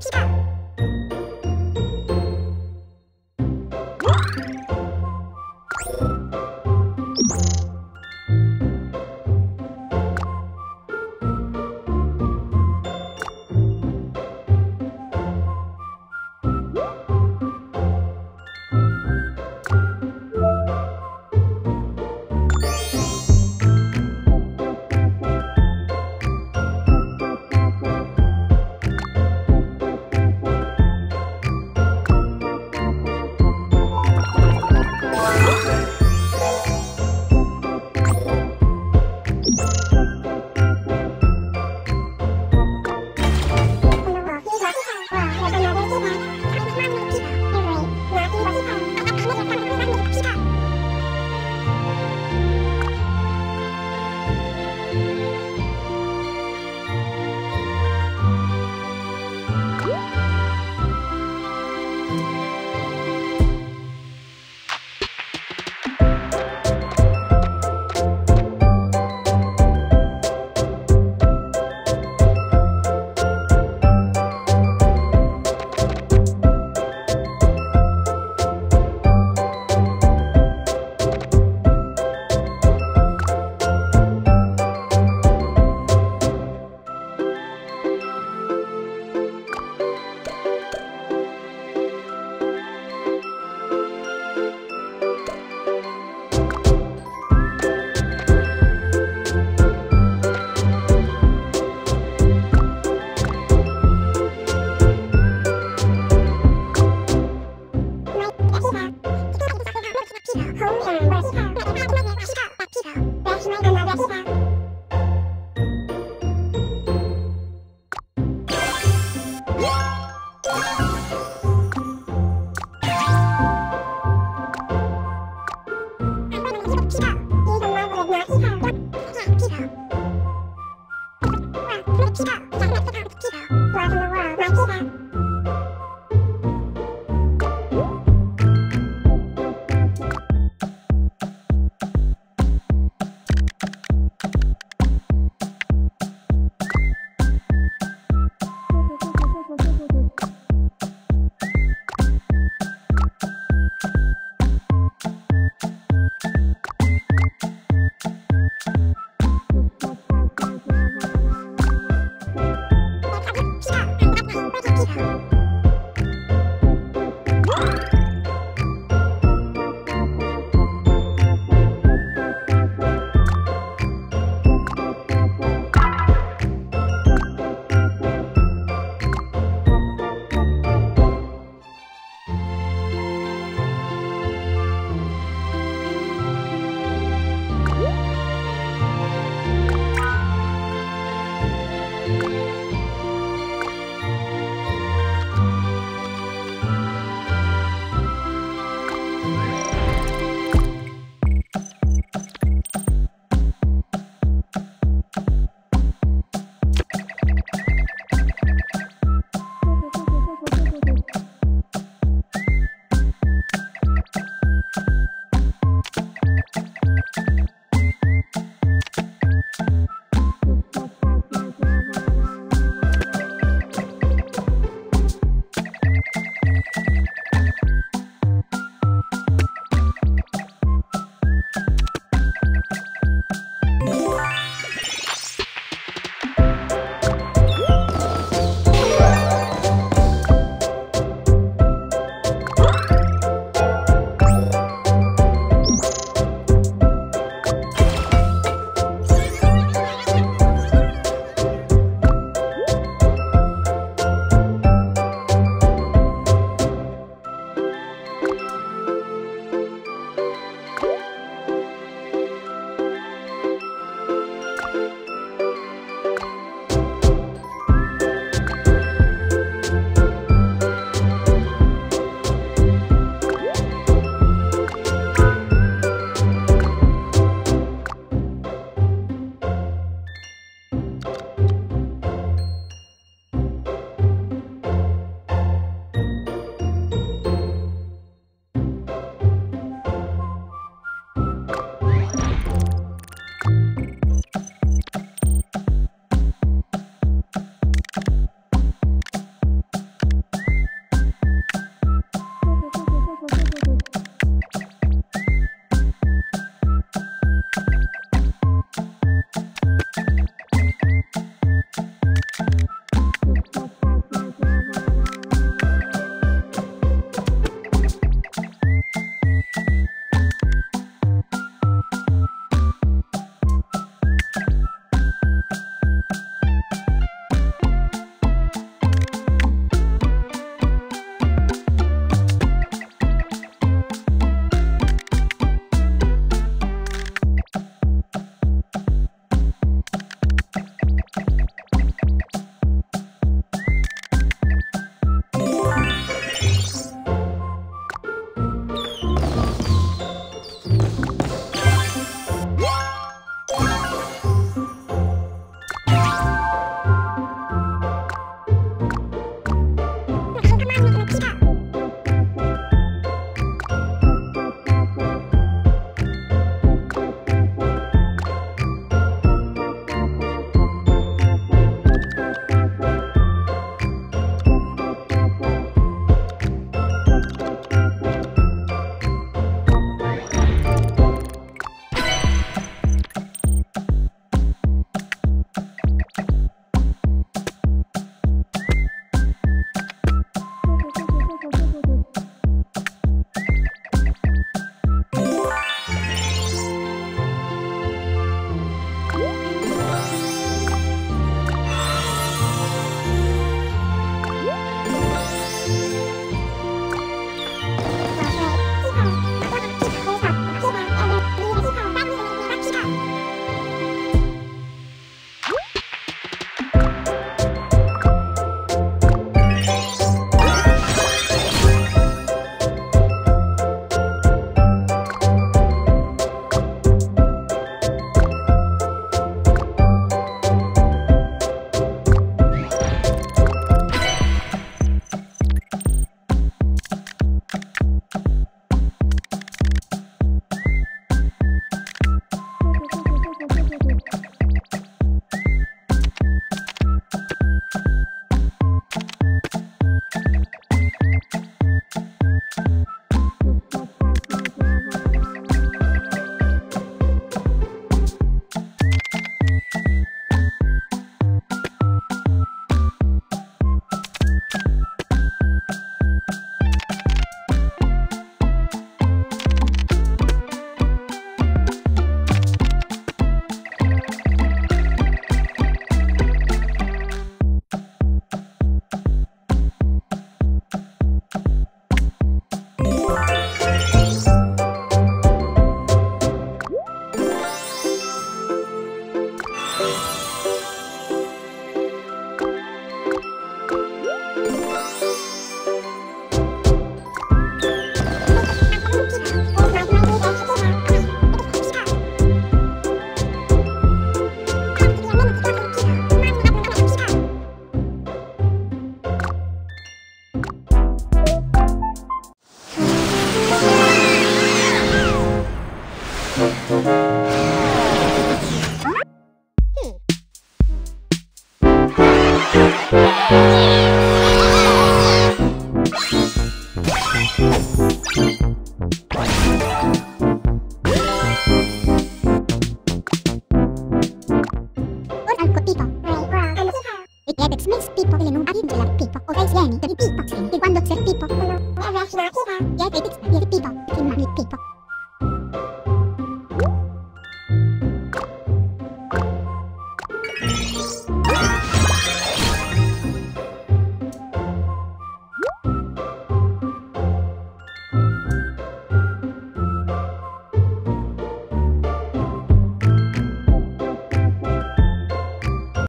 皮卡。